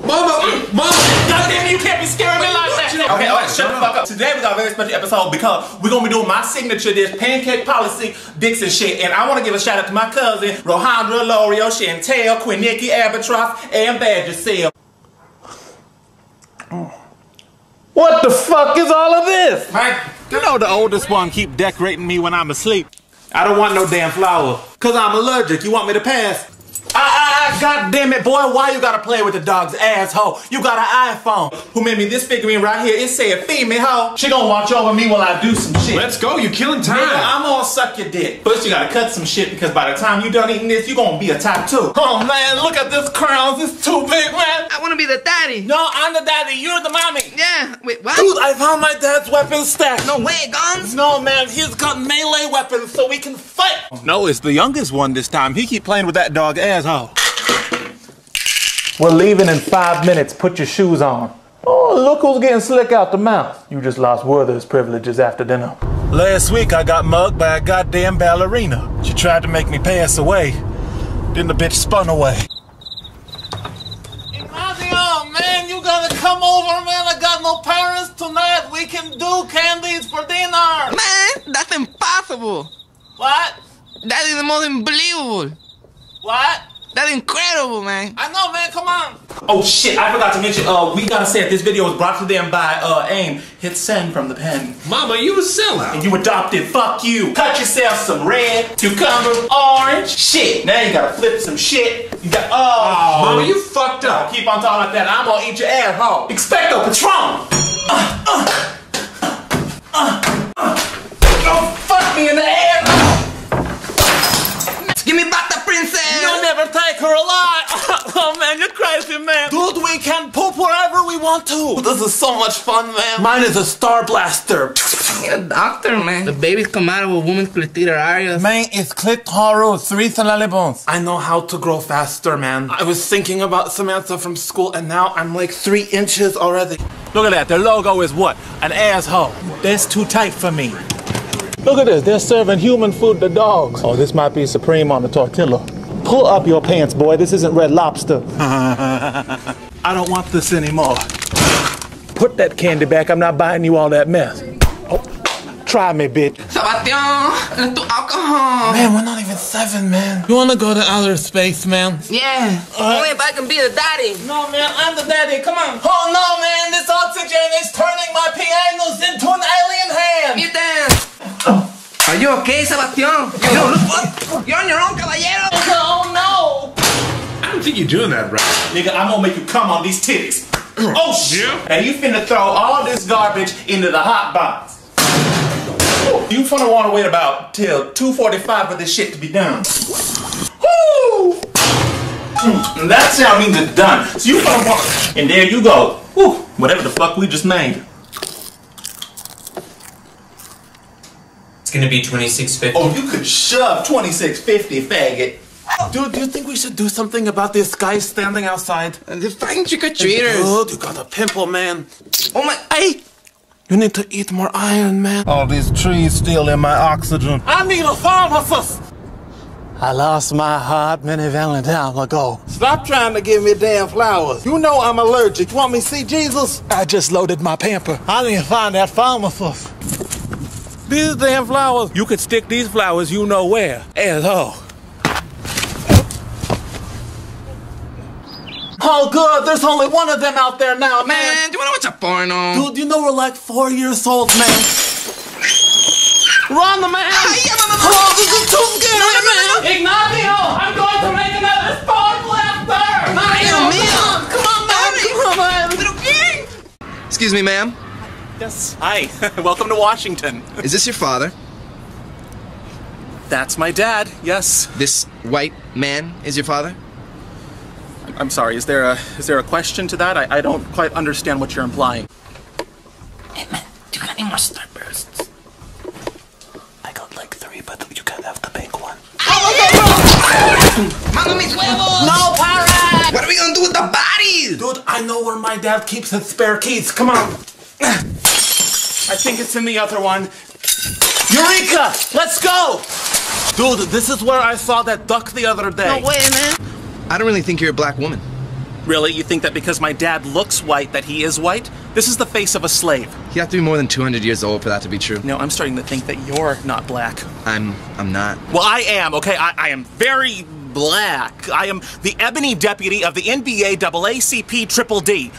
Mama, mama. God damn it, you can't be scaring me like that. Okay, all right, shut the fuck up. Today we got a very special episode because we're gonna be doing my signature dish, pancake policy, Dixon shit. And I wanna give a shout out to my cousin, Rohandra, L'Oreal, Chantel, Quinicki, Albatross, and Badger Seal. Oh. What the fuck is all of this? Man, you know the oldest one keep decorating me when I'm asleep. I don't want no damn flower. Cause I'm allergic. You want me to pass? Ah, god damn it, boy. Why you gotta play with the dog's asshole? You got an iPhone. Who made me this figurine right here? It said female hoe. She gonna watch over me while I do some shit. let's go. You're killing time. Nigga, I'm gonna suck your dick. First, you gotta cut some shit because by the time you done eating this, you gonna be a top two. Oh man, look at this crowns. It's too big, man. I wanna be the daddy. No, I'm the daddy. You're the mommy. Yeah. Wait, what? Dude, I found my dad's weapon stack. No way, guns. No, man, he's got melee weapons so we can fight. No, it's the youngest one this time. He keep playing with that dog asshole. We're leaving in five minutes. Put your shoes on. Oh, look who's getting slick out the mouth. You just lost Werther's privileges after dinner. Last week I got mugged by a goddamn ballerina. She tried to make me pass away. Then the bitch spun away. Ignacio, oh, man, you gotta come over, man. I got no parents tonight. We can do candies for dinner. Man, that's impossible. What? That is the most unbelievable. What? That's incredible, man. I know, man. Come on. Oh shit! I forgot to mention. Uh, we gotta say that this video was brought to them by uh AIM. Hit send from the pen. Mama, you a sellout. And you adopted. Fuck you. Cut yourself some red, cucumber, orange. Shit. Now you gotta flip some shit. You got oh. Mama, you fucked up. keep on talking like that. I'm gonna eat your asshole. Expecto Patron. Uh, uh, uh. Don't fuck me in the ass. Give me back the princess. You'll never take her alive. oh man, you're crazy, man. Dude, we can poop wherever we want to. Oh, this is so much fun, man. Mine is a Star Blaster. You're a doctor, man. The babies come out of a woman's clitoral areas. Man, it's clitoris, three syllables. I know how to grow faster, man. I was thinking about Samantha from school, and now I'm like three inches already. Look at that. Their logo is what? An asshole. That's too tight for me. Look at this. They're serving human food to dogs. Oh, this might be supreme on the tortilla. Pull up your pants, boy. This isn't red lobster. I don't want this anymore. Put that candy back. I'm not buying you all that mess. Oh, try me, bitch. Sebastian, let's do alcohol. Man, we're not even seven, man. You wanna go to outer space, man? Yeah. Only if I can be the daddy. No, man, I'm the daddy. Come on. Oh no, man, this oxygen is turning my pianos into an alien hand. You dance. Oh. Are you okay, Sebastian? Yo, look what? You're on your own, caballero. No. I don't think you're doing that right. Nigga, I'm gonna make you come on these titties. Oh shit! Yeah? And you finna throw all this garbage into the hot box. You finna wanna wait about till 2.45 for this shit to be done. Woo! Mm, And that's how I mean it's done. So you finna want, and there you go. Woo! Whatever the fuck we just made. It's gonna be 2650. Oh, you could shove 2650, faggot. Dude, do you think we should do something about this guy standing outside? And the fucking trick-or-treaters. Dude, you got a pimple, man. Oh my, Hey! You need to eat more iron, man. All these trees stealing my oxygen. I need a pharmacist! I lost my heart many Valentine ago. Stop trying to give me damn flowers. You know I'm allergic. You want me to see Jesus? I just loaded my pamper. I need to find that pharmacist. These damn flowers. You could stick these flowers you know where. Asshole. Oh, good. There's only one of them out there now, man. man, do you wanna watch a porno? Dude, you know we're like four years old, man. Run, the man! Oh, this is too scary, No, no, no, man! Ignacio, I'm going to make another Star Blaster! Dios mío. Come on, man! Come on, man! Little king. Excuse me, ma'am. Yes. Hi. Welcome to Washington. Is this your father? That's my dad. Yes. This white man is your father? I'm sorry. Is there a is there a question to that? I, I don't quite understand what you're implying. Hey, man, do you got any more starbursts? I got like three, but you can have the pink one. Mama mis huevos! No, pirate! What are we gonna do with the bodies? Dude, I know where my dad keeps his spare keys. Come on. I think it's in the other one. Eureka! Let's go! Dude, this is where I saw that duck the other day. No way, man. I don't really think you're a black woman. Really? You think that because my dad looks white that he is white? This is the face of a slave. You have to be more than 200 years old for that to be true. No, I'm starting to think that you're not black. I'm I'm not. Well, I am, okay? I, I am very black. I am the ebony deputy of the NBA AACP Triple D.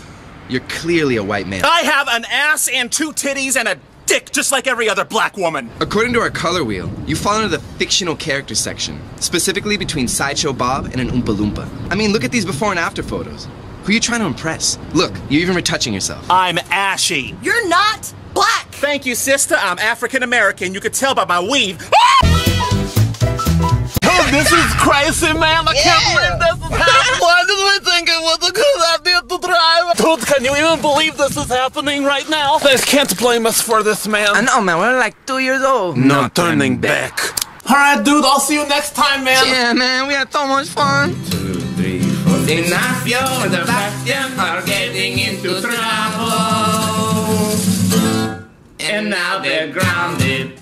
You're clearly a white man. I have an ass and two titties and a dick just like every other black woman. According to our color wheel, you fall into the fictional character section, specifically between Sideshow Bob and an Oompa Loompa. I mean, look at these before and after photos. Who are you trying to impress? Look, you're even retouching yourself. I'm ashy. You're not black. Thank you, sister. I'm African American. You could tell by my weave. Oh, this is crazy, man. I can't believe this is happening. Why did we think it was a good idea to drive? Dude, can you even believe this is happening right now? They can't blame us for this, man. I know, man. We're like two years old. No turning back. All right, dude. I'll see you next time, man. Yeah, man. We had so much fun. Ignacio and Sebastian are getting into trouble. And now they're grounded.